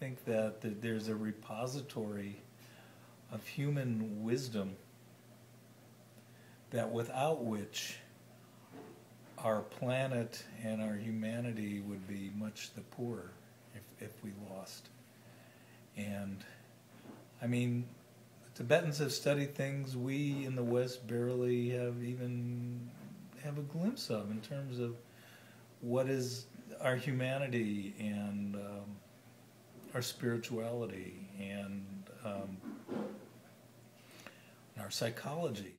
think that, that there's a repository of human wisdom that without which our planet and our humanity would be much the poorer if, if we lost. And I mean, the Tibetans have studied things we in the West barely have even have a glimpse of in terms of what is our humanity and um, our spirituality and um, our psychology.